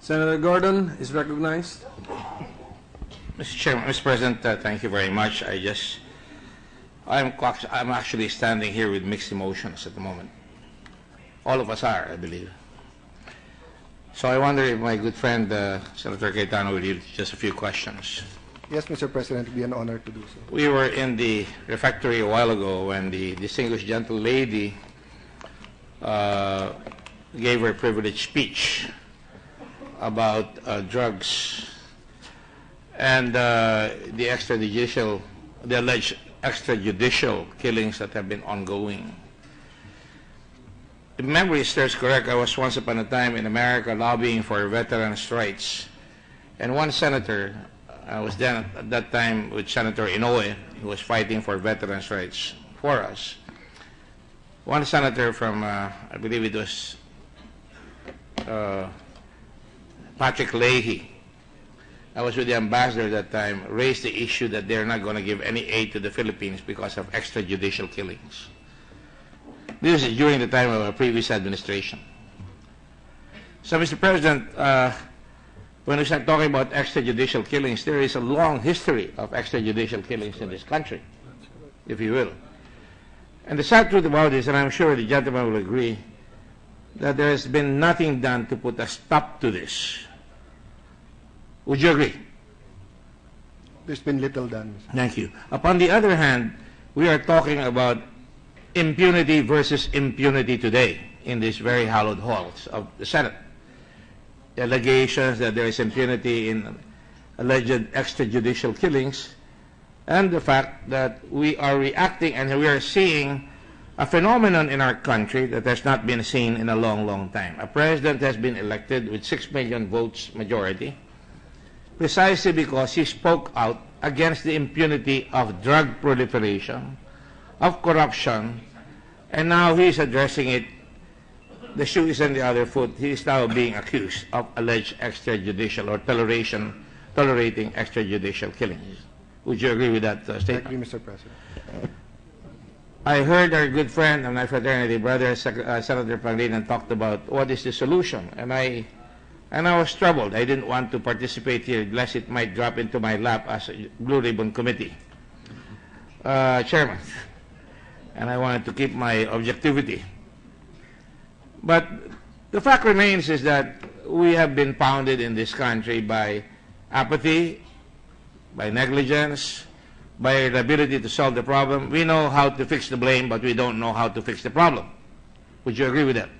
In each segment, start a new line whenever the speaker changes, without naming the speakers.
Senator Gordon is recognized.
Mr. Chairman, Mr. President, uh, thank you very much. I just, I'm, I'm actually standing here with mixed emotions at the moment. All of us are, I believe. So I wonder if my good friend uh, Senator Cayetano will yield just a few questions.
Yes, Mr. President, it'd be an honor to do so.
We were in the refectory a while ago when the distinguished gentle lady uh, gave her privileged speech about uh, drugs and uh, the extrajudicial, the alleged extrajudicial killings that have been ongoing. If memory serves correct, I was once upon a time in America lobbying for veterans' rights. And one senator, I was then at that time with Senator Inouye, who was fighting for veterans' rights for us. One senator from, uh, I believe it was uh, Patrick Leahy, I was with the ambassador at that time, raised the issue that they're not going to give any aid to the Philippines because of extrajudicial killings. This is during the time of our previous administration. So, Mr. President, uh, when we start talking about extrajudicial killings, there is a long history of extrajudicial killings in this country, if you will. And the sad truth about this, and I'm sure the gentleman will agree, that there has been nothing done to put a stop to this. Would you agree?
There's been little done.
Thank you. Upon the other hand, we are talking about impunity versus impunity today in these very hallowed halls of the Senate. Allegations that there is impunity in alleged extrajudicial killings, and the fact that we are reacting and we are seeing a phenomenon in our country that has not been seen in a long, long time. A president has been elected with 6 million votes majority precisely because he spoke out against the impunity of drug proliferation, of corruption, and now he's addressing it. The shoe is on the other foot. He is now being accused of alleged extrajudicial or toleration, tolerating extrajudicial killings. Would you agree with that uh,
I agree, Mr. President.
I heard our good friend and my fraternity brother, Sec- uh, Senator Pangilinan, talked about what is the solution, and I, and I was troubled. I didn't want to participate here, lest it might drop into my lap as a Blue Ribbon Committee uh, chairman, and I wanted to keep my objectivity. But the fact remains is that we have been pounded in this country by apathy, by negligence, by inability to solve the problem. We know how to fix the blame, but we don't know how to fix the problem. Would you agree with that?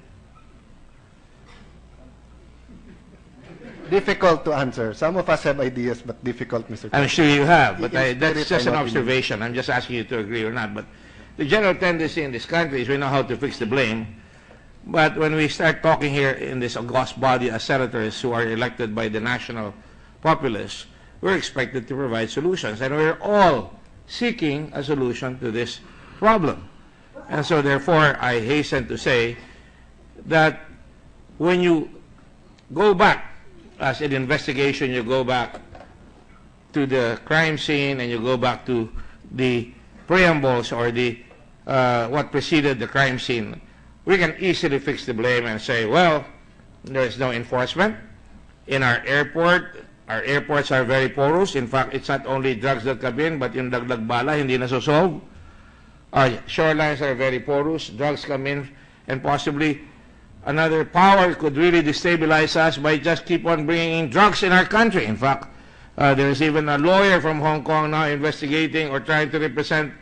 Difficult to answer. Some of us have ideas, but difficult, Mr.
I'm sure you have, but
In
I, that's
spirit,
just
I'm
an
not in-
observation. I'm just asking you to agree or not. But the general tendency in this country is we know how to fix the blame, but when we start talking here in this august body as senators who are elected by the national populace, we're expected to provide solutions, and we're all seeking a solution to this problem. And so therefore, I hasten to say that when you go back, as an investigation, you go back to the crime scene and you go back to the preambles or the uh, what preceded the crime scene, we can easily fix the blame and say, well, there is no enforcement in our airport. Our airports are very porous. In fact, it's not only drugs that come in, but yung dagdag bala hindi nasosolve. Our shorelines are very porous. Drugs come in, and possibly another power could really destabilize us by just keep on bringing in drugs in our country. In fact, uh, there is even a lawyer from Hong Kong now investigating or trying to represent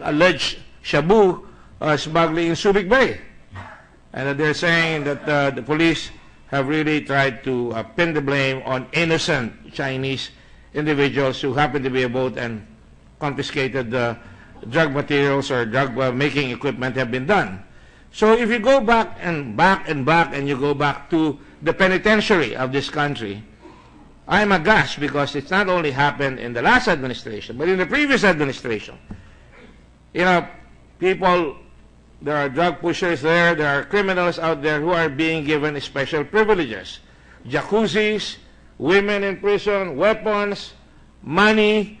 alleged Shabu uh, smuggling in Subic Bay. And that they're saying that uh, the police have really tried to uh, pin the blame on innocent Chinese individuals who happen to be aboard and confiscated uh, drug materials or drug uh, making equipment have been done. So if you go back and back and back and you go back to the penitentiary of this country, I'm aghast because it's not only happened in the last administration, but in the previous administration. You know, people, there are drug pushers there, there are criminals out there who are being given special privileges. Jacuzzis, women in prison, weapons, money,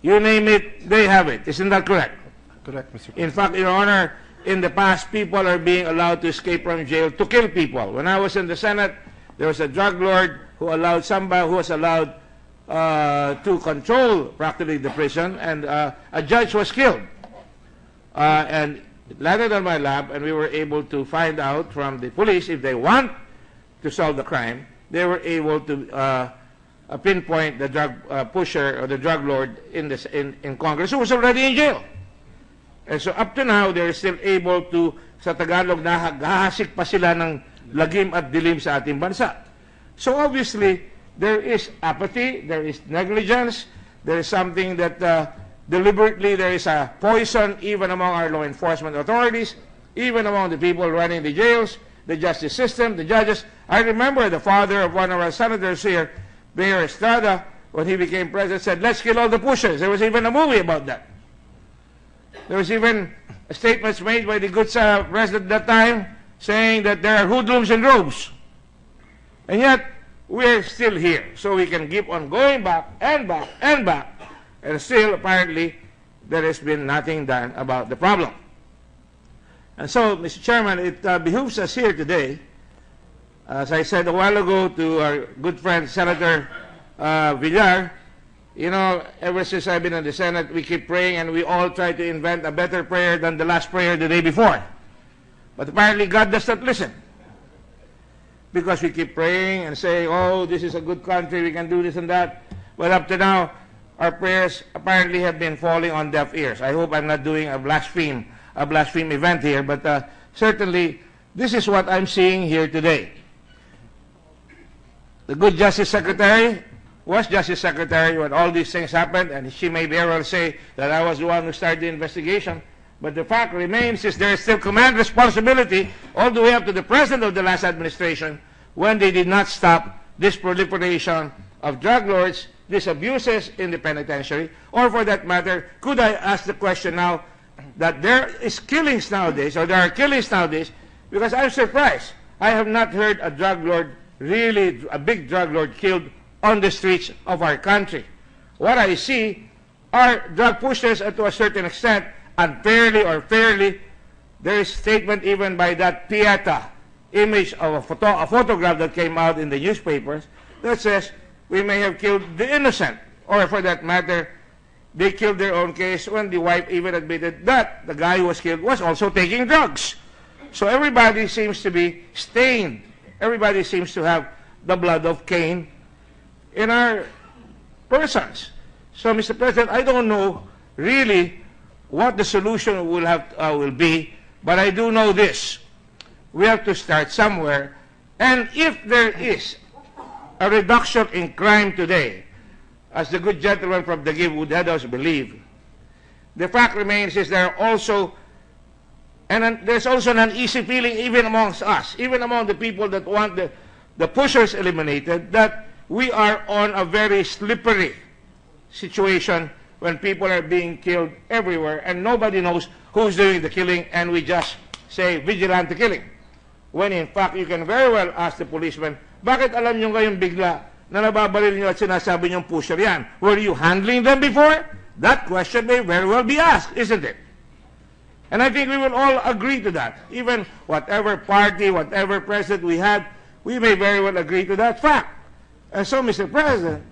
you name it, they have it. Isn't that correct?
Correct, Mr. President.
In fact, Your Honor, in the past, people are being allowed to escape from jail to kill people. When I was in the Senate, there was a drug lord who allowed somebody who was allowed uh, to control practically the prison, and uh, a judge was killed. Uh, and it landed on my lap, and we were able to find out from the police if they want to solve the crime, they were able to uh, pinpoint the drug uh, pusher or the drug lord in, this, in, in Congress who was already in jail. And so up to now, they're still able to, sa Tagalog, nahahasik pa sila ng lagim at dilim sa ating bansa. So obviously, there is apathy, there is negligence, there is something that uh, deliberately there is a poison even among our law enforcement authorities, even among the people running the jails, the justice system, the judges. I remember the father of one of our senators here, Mayor Estrada, when he became president, said, let's kill all the pushers. There was even a movie about that. There was even statements made by the good uh, president at that time saying that there are hoodlums and robes. And yet, we're still here. So we can keep on going back and back and back. And still, apparently, there has been nothing done about the problem. And so, Mr. Chairman, it uh, behooves us here today, as I said a while ago to our good friend Senator uh, Villar, you know, ever since I've been in the Senate, we keep praying and we all try to invent a better prayer than the last prayer the day before. But apparently God does not listen. Because we keep praying and saying, oh, this is a good country, we can do this and that. But up to now, our prayers apparently have been falling on deaf ears. I hope I'm not doing a blaspheme, a blaspheme event here, but uh, certainly this is what I'm seeing here today. The good Justice Secretary was Justice Secretary when all these things happened, and she may very well say that I was the one who started the investigation. But the fact remains is there is still command responsibility all the way up to the president of the last administration when they did not stop this proliferation of drug lords, these abuses in the penitentiary, or for that matter, could I ask the question now that there is killings nowadays, or there are killings nowadays, because I'm surprised. I have not heard a drug lord, really a big drug lord killed on the streets of our country. What I see are drug pushers and to a certain extent, unfairly or fairly, there is statement even by that Pieta image of a, photo, a photograph that came out in the newspapers that says we may have killed the innocent, or for that matter, they killed their own case when the wife even admitted that the guy who was killed was also taking drugs. So everybody seems to be stained. Everybody seems to have the blood of Cain in our persons. So, Mr. President, I don't know really what the solution will have uh, will be, but I do know this: we have to start somewhere. And if there is a reduction in crime today, as the good gentleman from the Give would have us believe, the fact remains is there are also and an, there's also an uneasy feeling even amongst us, even among the people that want the, the pushers eliminated, that we are on a very slippery situation when people are being killed everywhere and nobody knows who's doing the killing and we just say vigilante killing. When in fact, you can very well ask the policeman, bakit alam nyo ngayon bigla na nababaril nyo at sinasabi nyo pusher yan? Were you handling them before? That question may very well be asked, isn't it? And I think we will all agree to that. Even whatever party, whatever president we had, we may very well agree to that fact. And so, Mr. President,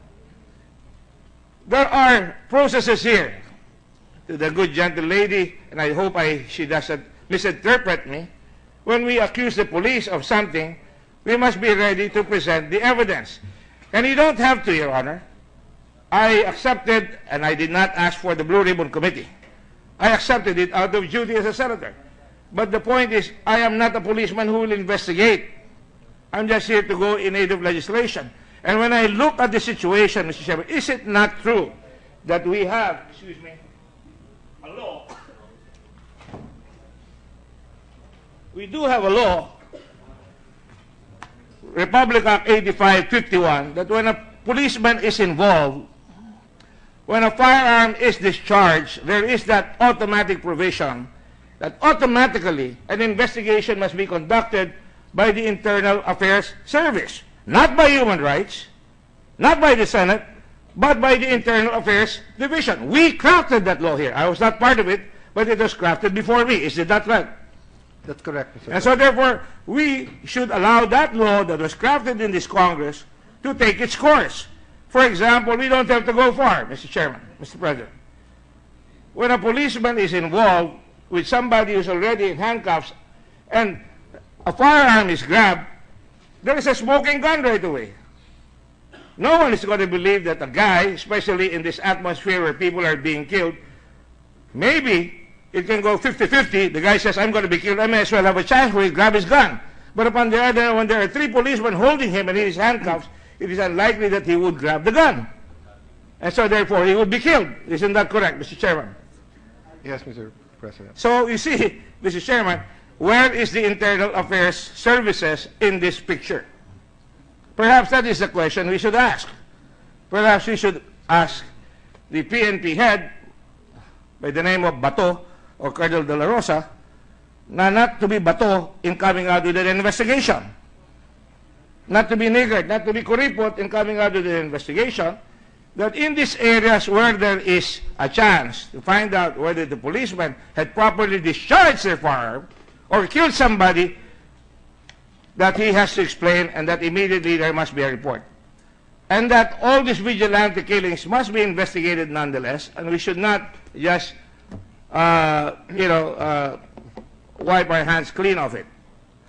there are processes here. To the good gentle lady, and I hope I, she doesn't misinterpret me, when we accuse the police of something, we must be ready to present the evidence. And you don't have to, Your Honor. I accepted, and I did not ask for the Blue Ribbon Committee. I accepted it out of duty as a senator. But the point is, I am not a policeman who will investigate. I'm just here to go in aid of legislation. And when I look at the situation, Mr. Chairman, is it not true that we have, excuse me, a law? We do have a law, Republic Act 8551, that when a policeman is involved, when a firearm is discharged, there is that automatic provision that automatically an investigation must be conducted by the Internal Affairs Service, not by Human Rights, not by the Senate, but by the Internal Affairs Division. We crafted that law here. I was not part of it, but it was crafted before me. Is it that right?
That's correct, Mr.
And so therefore, we should allow that law that was crafted in this Congress to take its course. For example, we don't have to go far, Mr. Chairman, Mr. President. When a policeman is involved with somebody who's already in handcuffs and a firearm is grabbed, there is a smoking gun right away. No one is going to believe that a guy, especially in this atmosphere where people are being killed, maybe it can go 50-50. The guy says, I'm going to be killed. I may as well have a chance where he grab his gun. But upon the other, when there are three policemen holding him and in his handcuffs, it is unlikely that he would grab the gun. And so therefore, he would be killed. Isn't that correct, Mr. Chairman?
Yes, Mr. President.
So you see, Mr. Chairman, where is the Internal Affairs Services in this picture? Perhaps that is the question we should ask. Perhaps we should ask the PNP head by the name of Bato or Colonel De La Rosa na not to be Bato in coming out with an investigation. Not to be niggard, not to be kuripot in coming out with an investigation, that in these areas where there is a chance to find out whether the policeman had properly discharged their firearm or killed somebody, that he has to explain and that immediately there must be a report. And that all these vigilante killings must be investigated nonetheless, and we should not just, uh, you know, uh, wipe our hands clean of it.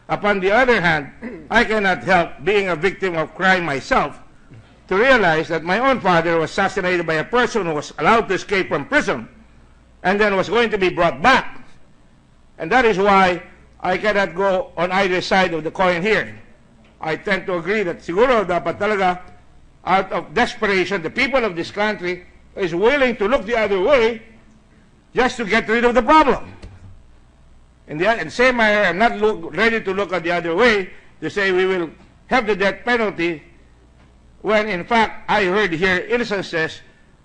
Upon the other hand, I cannot help being a victim of crime myself to realize that my own father was assassinated by a person who was allowed to escape from prison and then was going to be brought back. And that is why I cannot go on either side of the coin here. I tend to agree that siguro dapat talaga out of desperation, the people of this country is willing to look the other way just to get rid of the problem. In the and same I'm not look, ready to look at the other way to say we will have the death penalty when in fact I heard here instances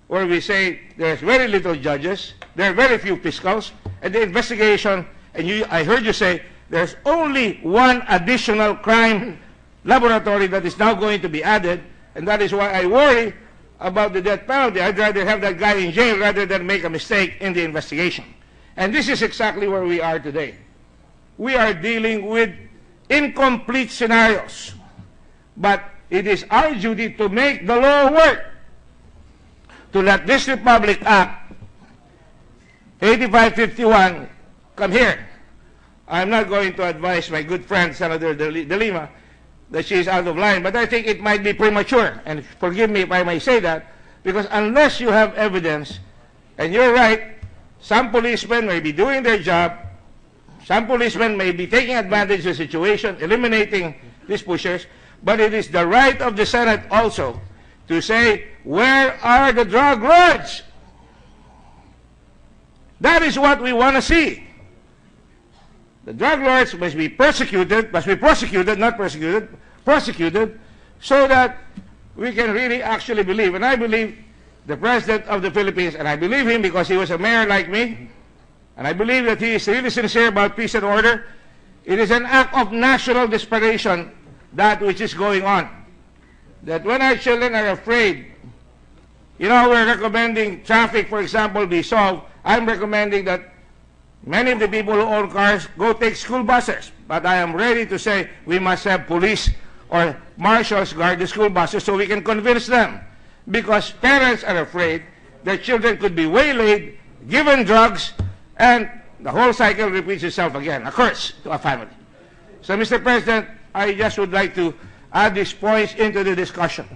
where we say there's very little judges, there are very few fiscals, and the investigation, and you, I heard you say there's only one additional crime laboratory that is now going to be added, and that is why I worry about the death penalty. I'd rather have that guy in jail rather than make a mistake in the investigation. And this is exactly where we are today. We are dealing with incomplete scenarios. But it is our duty to make the law work. To let this Republic Act 8551 come here. I'm not going to advise my good friend Senator De Lima that she is out of line, but I think it might be premature. And forgive me if I may say that, because unless you have evidence, and you're right, some policemen may be doing their job, some policemen may be taking advantage of the situation, eliminating these pushers, but it is the right of the Senate also to say, where are the drug lords? That is what we want to see. The drug lords must be persecuted, must be prosecuted, not persecuted, prosecuted, so that we can really actually believe. And I believe the President of the Philippines, and I believe him because he was a mayor like me, and I believe that he is really sincere about peace and order. It is an act of national desperation, that which is going on. That when our children are afraid, you know, we're recommending traffic, for example, be solved. I'm recommending that many of the people who own cars go take school buses. But I am ready to say we must have police or marshals guard the school buses so we can convince them. Because parents are afraid their children could be waylaid, given drugs, and the whole cycle repeats itself again, a curse to a family. So, Mr. President, I just would like to add these points into the discussion.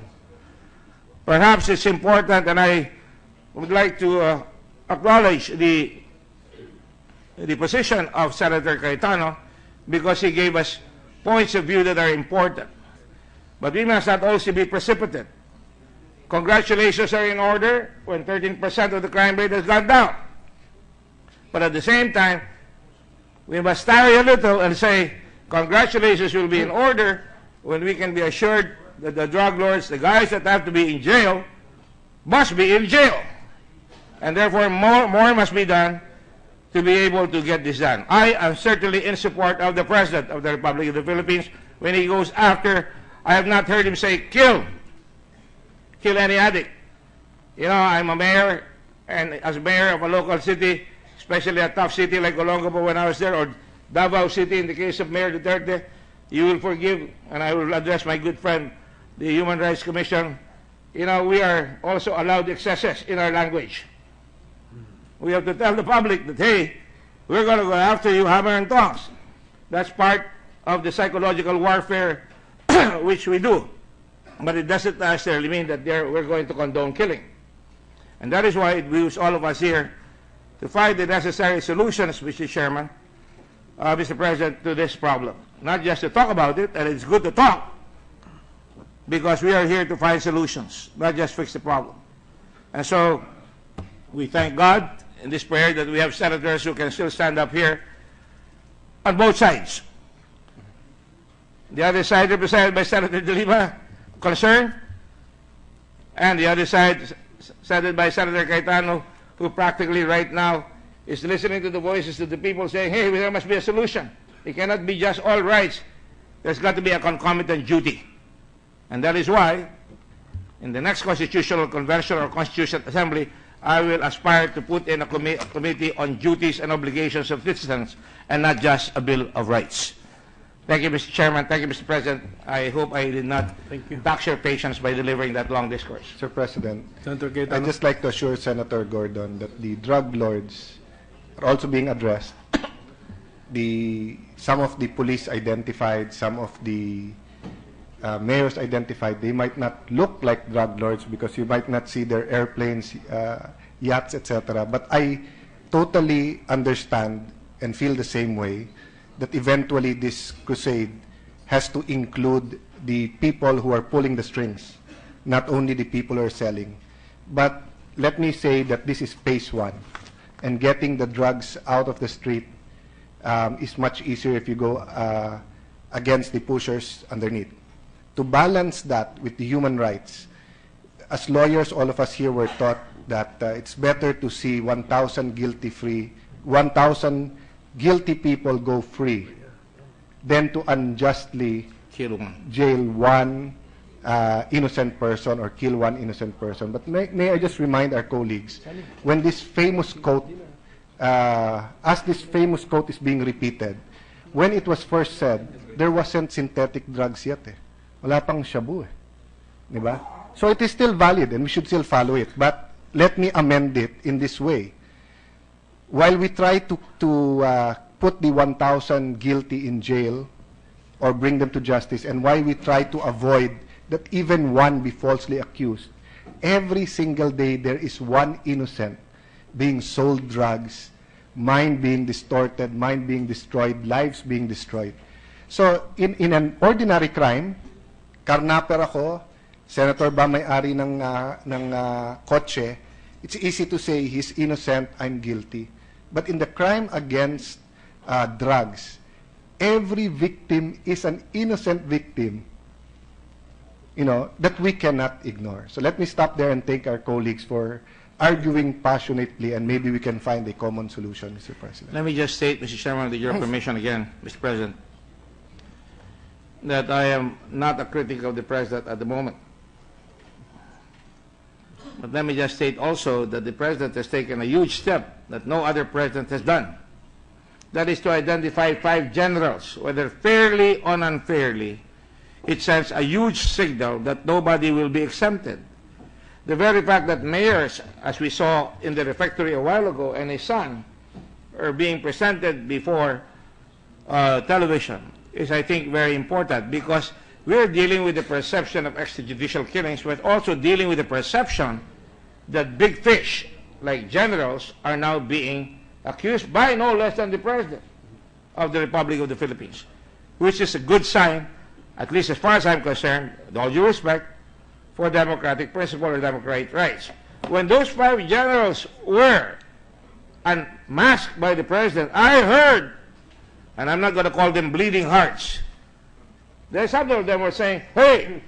Perhaps it's important, and I would like to uh, acknowledge the, the position of Senator Cayetano because he gave us points of view that are important. But we must not also be precipitate. Congratulations are in order when 13% of the crime rate has gone down. But at the same time, we must tarry a little and say, congratulations will be in order when we can be assured that the drug lords, the guys that have to be in jail, must be in jail. And therefore, more, more must be done to be able to get this done. I am certainly in support of the President of the Republic of the Philippines when he goes after, I have not heard him say, kill, kill any addict. You know, I'm a mayor, and as mayor of a local city, especially a tough city like Olongapo when I was there, or Davao City in the case of Mayor Duterte, you will forgive, and I will address my good friend, the Human Rights Commission. You know, we are also allowed excesses in our language. We have to tell the public that, hey, we're going to go after you hammer and tongs. That's part of the psychological warfare which we do. But it doesn't necessarily mean that we're going to condone killing. And that is why it behooves all of us here to find the necessary solutions, Mr. Chairman, uh, Mr. President, to this problem. Not just to talk about it, and it's good to talk, because we are here to find solutions, not just fix the problem. And so, we thank God in this prayer that we have senators who can still stand up here on both sides. The other side represented by Senator De Lima, concerned, and the other side represented by Senator Cayetano, who practically right now is listening to the voices of the people saying, hey, there must be a solution. It cannot be just all rights. There's got to be a concomitant duty. And that is why, in the next constitutional convention or constitutional assembly, I will aspire to put in a, commi- a committee on duties and obligations of citizens and not just a Bill of Rights. Thank you, Mr. Chairman. Thank you, Mr. President. I hope I did not
Thank you.
tax your patience by delivering that long discourse.
Mr. President,
Senator
I'd just like to assure Senator Gordon that the drug lords are also being addressed. The, some of the police identified, some of the uh, mayors identified, they might not look like drug lords because you might not see their airplanes, uh, yachts, etc. But I totally understand and feel the same way that eventually this crusade has to include the people who are pulling the strings, not only the people who are selling. But let me say that this is phase one, and getting the drugs out of the street um, is much easier if you go uh, against the pushers underneath. To balance that with the human rights, as lawyers, all of us here were taught that uh, it's better to see 1,000 guilty free, 1,000 guilty people go free than to unjustly
Kill one.
jail one uh, innocent person or kill one innocent person. But may, may I just remind our colleagues, when this famous quote, uh, as this famous quote is being repeated, when it was first said, there wasn't synthetic drugs yet eh. Wala pang shabu eh. Di ba? So it is still valid and we should still follow it. But let me amend it in this way. While we try to, to uh, put the 1,000 guilty in jail or bring them to justice, and why we try to avoid that even one be falsely accused, every single day there is one innocent being sold drugs, mind being distorted, mind being destroyed, lives being destroyed. So, in, in an ordinary crime, karnaper ako, senator ba may-ari ng, ah, ng ah, kotse, it's easy to say he's innocent, I'm guilty. But in the crime against uh, drugs, every victim is an innocent victim, you know, that we cannot ignore. So let me stop there and thank our colleagues for arguing passionately, and maybe we can find a common solution, Mr. President.
Let me just state, Mr. Chairman, with your permission again, Mr. President, that I am not a critic of the President at the moment. But let me just state also that the President has taken a huge step that no other President has done. That is to identify five generals, whether fairly or unfairly. It sends a huge signal that nobody will be exempted. The very fact that mayors, as we saw in the refectory a while ago, and his son are being presented before uh, television is, I think, very important because we're dealing with the perception of extrajudicial killings, but also dealing with the perception that big fish, like generals, are now being accused by no less than the President of the Republic of the Philippines, which is a good sign, at least as far as I'm concerned, with all due respect, for democratic principle or democratic rights. When those five generals were unmasked by the president, I heard, and I'm not going to call them bleeding hearts, there's some of them were saying, hey,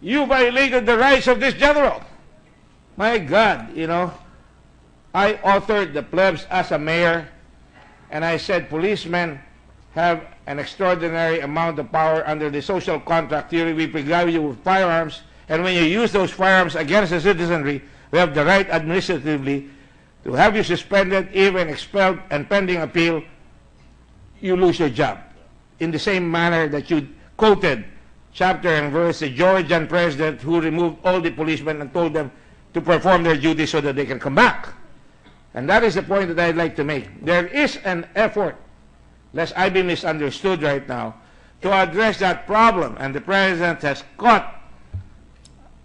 you violated the rights of this general. My God, you know, I authored the plebs as a mayor, and I said policemen have an extraordinary amount of power under the social contract theory. We provide you with firearms, and when you use those firearms against the citizenry, we have the right administratively to have you suspended, even expelled, and pending appeal, you lose your job. In the same manner that you quoted chapter and verse the Georgian president who removed all the policemen and told them to perform their duties so that they can come back. And that is the point that I'd like to make. There is an effort, lest I be misunderstood right now, to address that problem. And the president has caught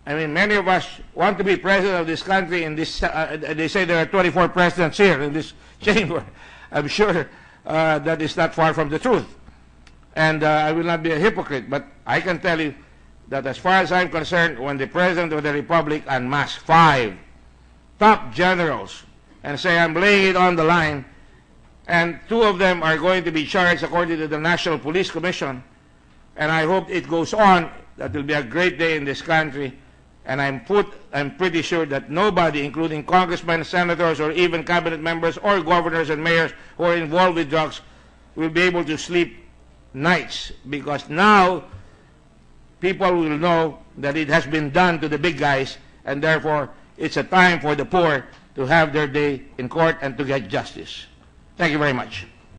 I mean, many of us want to be president of this country. In this, uh, they say there are 24 presidents here in this chamber. I'm sure uh, that is not far from the truth. And uh, I will not be a hypocrite, but I can tell you that as far as I'm concerned, when the president of the republic unmasked five top generals and say I'm laying it on the line, and two of them are going to be charged according to the National Police Commission, and I hope it goes on. That will be a great day in this country. And I'm put, I'm pretty sure that nobody, including congressmen, senators, or even cabinet members, or governors and mayors who are involved with drugs, will be able to sleep nights because now people will know that it has been done to the big guys, and therefore it's a time for the poor to have their day in court and to get justice. Thank you very much.